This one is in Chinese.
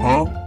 啊